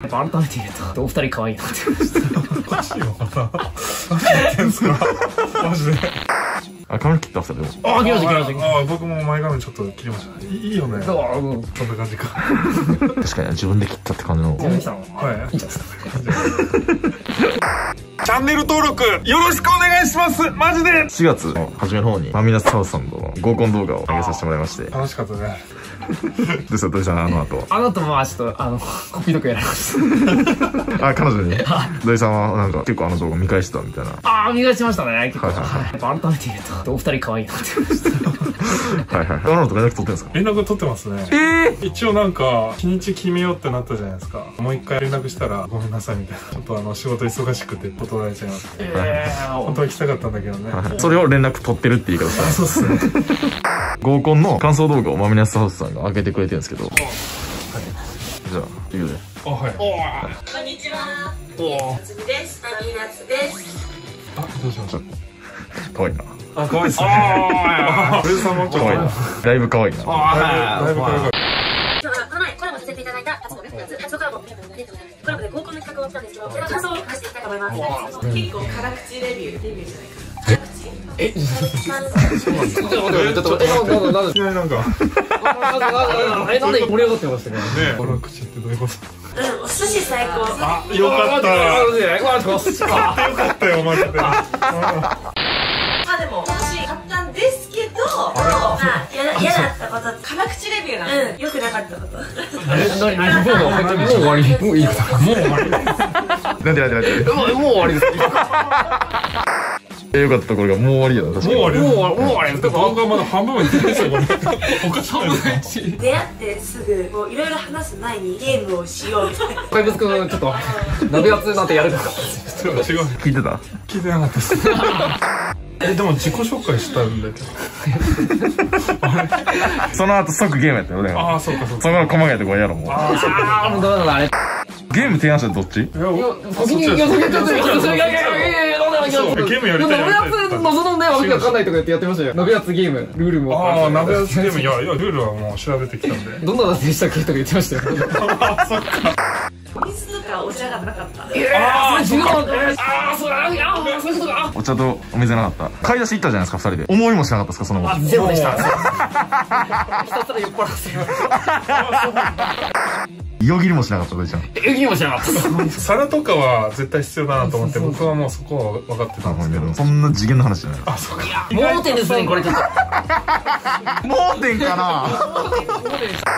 やっぱ改めて言うと、お二人可愛いなって思いました。おかしいよ、また。何やってんすか？マジで。あ、髪切った二人でも。あ、来ました来ましたああ、僕も前髪ちょっと切りました。いいいよね。た。そんあ、うん。な感じか。確かに自分で切ったって感じの。は、はい。いいんじゃないですか。チャンネル登録よろしくお願いしますマジで4月の初めの方に、マミナスハウスさんとの合コン動画を上げさせてもらいまして。楽しかったね。ですよ、土井さん、あの後。あなたも、まあ、ちょっと、あの、コピードクやられました。あ、彼女に？土井さんはなんか結構あの動画見返してたみたいな。ああ、磨しましたね、結構。はいはいはいやっぱ改めて言うと、お二人可愛いなって思いました。はいはいはい。あのと連絡取ってんですか？連絡取ってますね。ええ一応なんか、日にち決めようってなったじゃないですか。もう一回連絡したら、ごめんなさいみたいな。ちょっとあの、仕事忙しくて断られちゃいます。ええ本当は行きたかったんだけどね。それを連絡取ってるって言い方したそうっすね。合コンの感想動画をマミナスハウスさんが上げてくれてるんですけど。じゃあ、いいよね。あ、はい。こんにちは。つみです。タミナツです。あ、どうしました？可愛いな。あ、可愛いっすね。あ、ブルーさんも。可愛いな。だいぶ可愛いな。だいぶだいぶ可愛かっ今日はこの前コラボさせていただいた初コラボコラボで合コンの企画をしたんですけど、それの感想を話していきたいと思います。結構辛口レビューデビューじゃないかえ、まずちょっと待って、ちょっと待って、ちょっと待って、え、なんで、た。いきなりなんか、なんで盛り上がってましたけど。辛口ってどういうことうん、お寿司最高。あ、よかった。あよかったよ、マジで。まあでも私買ったんですけどまあ、嫌だ嫌だったことって、辛口レビューなんでうん、良くなかったこと。え、なに、もう、もう終わり。もういいか。もう終わり。なんで？なんでなんでもう、もう終わりです。え、よかったところがもう終わりやな、確かに。もう終わりもう終わり、もう終わりです。僕はまだ半分まで行ってないですよ、これ。おかしいです出会ってすぐ、こう、いろいろ話す前にゲームをしようみたいな。怪物くん、ちょっと、鍋圧なんてやるのか。違う、違う。聞いてた聞いてなかったです。え、でも自己紹介したんだけど。その後即ゲームやったよ、俺あは。あ、そうか、そうか。そ細かいとこやろ、もう。ああ、もうダメだな、あれ。ゲーム提案したらどっち？いや、お先に、いや、先に、ちょっと、いやいやいやいやいや、なんでなんでそうゲームやりたい鍋圧謎のね、わけわかんないとか言ってやってましたよ。鍋圧ゲーム、ルールも。ああ、鍋やつゲーム、いや、いや、ルールはもう調べてきたんで。どんな夏でしたっけとか言ってましたよ。水とかお茶がなかったああ、それああ、それ、ああ、そういうことか。お茶とお水なかった。買い出し行ったじゃないですか、二人で。思いもしなかったですか、その後。あ、ゼロでした。ひたすら酔っ払って。よぎりもしなかった、土井ちゃん。えぎもしなかった。皿とかは絶対必要だなと思って、僕はもうそこは分かってたんですけど。そんな次元の話じゃない。あ、そうか。盲点ですね、これちょっと。盲点かな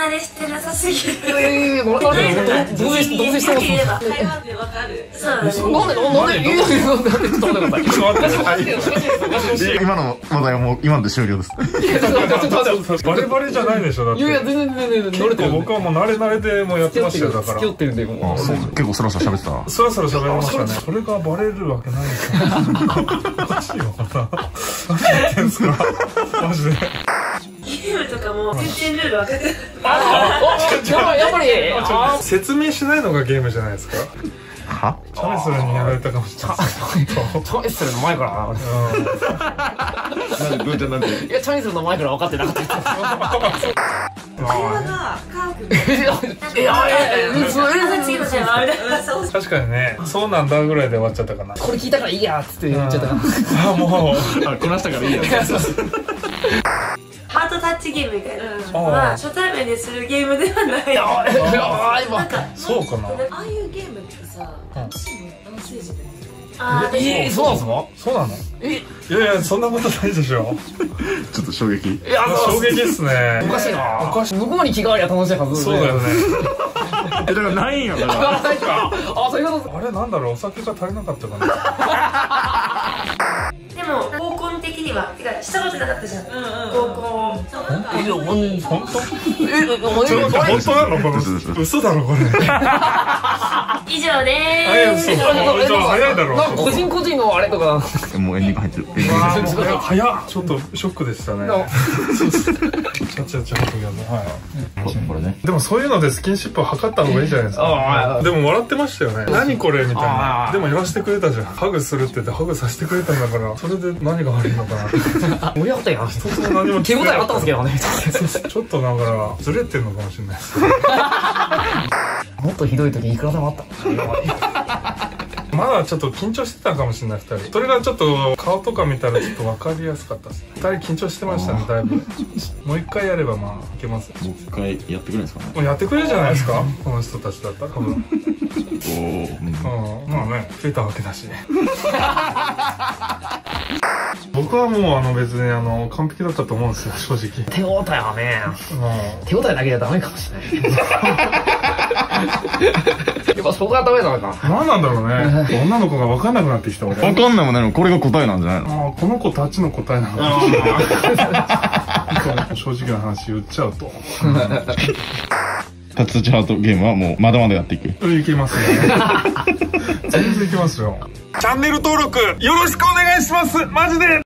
女慣れしてなさすぎる。ええ、これ、同棲して、同棲してます。れば。会話でわかるそうなんです。なんで、なんで、なんで、ちょっと待ってください。今の話題はもう、今ので終了です。バレバレじゃないでしょ、だって。いやいや、全然全然全然乗れてる。僕はもう慣れ慣れでもうやってましたよ、だから付き合。ってるんで、もう。結構そろそろ喋ってた。そろそろ喋りましたね。それがバレるわけないですよ。おかしいよ、また。何やってんすかマジで。とかも全然ルール分かってない。やっぱり、やっぱり、あ説明しないのがゲームじゃないですか？は？チャメスルにやられたかもしれないチャミスルの前からな、んで、どうちゃんなんで？いや、チャミスルの前から分かってなかった。が科学でいや、いや、いや、それ、次の試合はあれだ。そう確かにね、そうなんだぐらいで終わっちゃったかな。これ聞いたからいいや、つって言っちゃったから。あ、もう。あ、こなしたからいいや。ハートタッチゲームみたいなのあはあ初対面でするゲームではない。いや、今。そうかな。ああいうゲームってさ楽しいの？男性陣であーえー、そうなんですか？そうなの？え、いやいや、そんなことないでしょ。ちょっと衝撃。いや、衝撃っすね。おかしいな。おかしい。向こうに気がありゃ楽しいはずそうだよね。え、だからないんよ、だから。あ、ないか。あ、そういうことあれなんだろう、お酒が足りなかったかな。でも合コン的にはてかしたことなかったじゃん。合コン。え、でも、ほん本当え、おちょっと本当なのこの嘘嘘嘘だろこれ。以上で早いーす。早いだろ。なんか個人個人のあれとか。もうエンディング入ってる。早っちょっとショックでしたね。ちゃちゃちゃっとやるはい。これね。でもそういうのでスキンシップを測った方がいいじゃないですか。いでも笑ってましたよね。何これみたいあな。ーでもやらせてくれたじゃん。ハグするって言ってハグさせてくれたんだから、それで何が悪いのかなって。盛り上がったよ。そう何も手応えあったんですけどね。ちょっとだからずれてるのかもしれないです。もっとひどい時いくらでもあった。まだちょっと緊張してたかもしれない2人。それがちょっと顔とか見たらちょっと分かりやすかったです2人緊張してましたねだいぶ。もう一回やればまあいけますもう一回やってくれるんですかね。もうやってくれるじゃないですか？この人たちだったら。多分。うん。おお、まあね増えたわけだし 僕はもうあの別にあの完璧だったと思うんですよ正直。手応えはね。う手応えだけじゃダメかもしれない やっぱそこがダメなのかん何なんだろうね。女の子が分かんなくなってきた俺。わかんないもんねこれが答えなんじゃないの？ああこの子たちの答えな のか正直な話言っちゃうと。タツチャートゲームはもうまだまだやっていく。いけますね。全然いけますよ。チャンネル登録よろしくお願いします。マジで